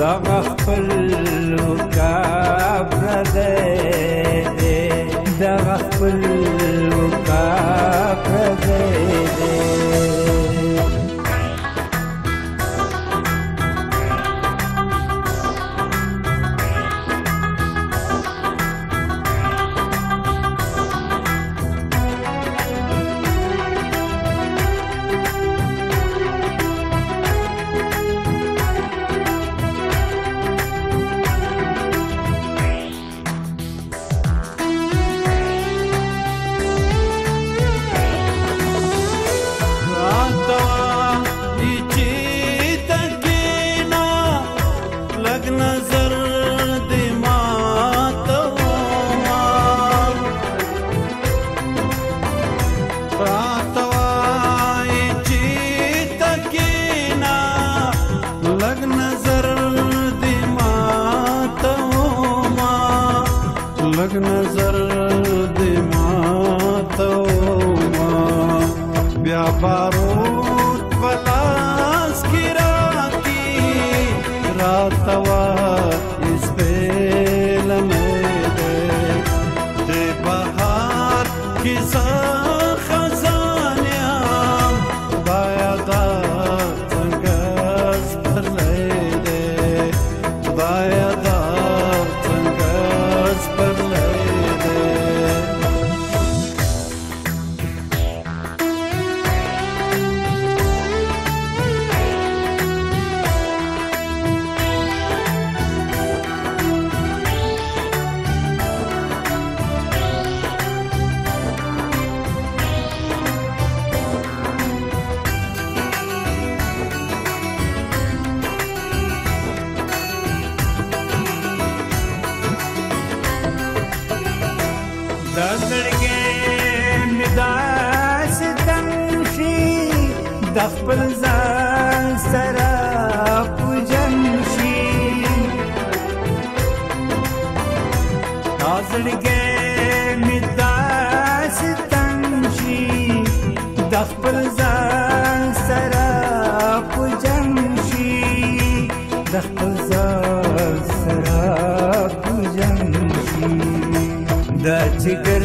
دا مخفل Oh, my. د خپل ځان سره پوجن شي تازړګې می داس تنګ شي د خپل ځان سره پوجن شي د خپل ځان سره پوجن شي د جګر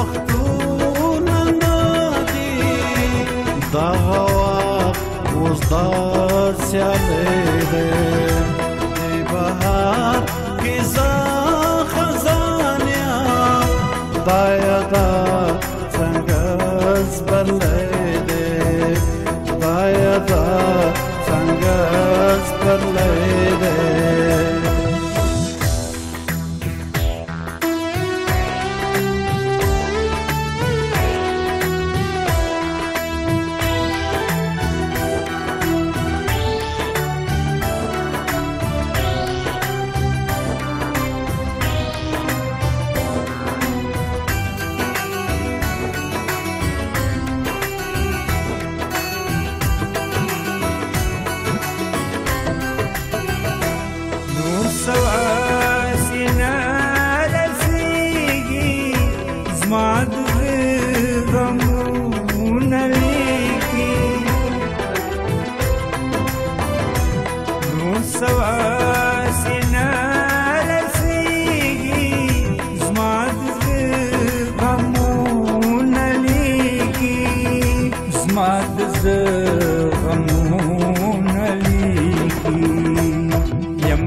وختونه ندي دا وخت اوس دا سیالی دی دی بهار کې زه خزانیا دا یاده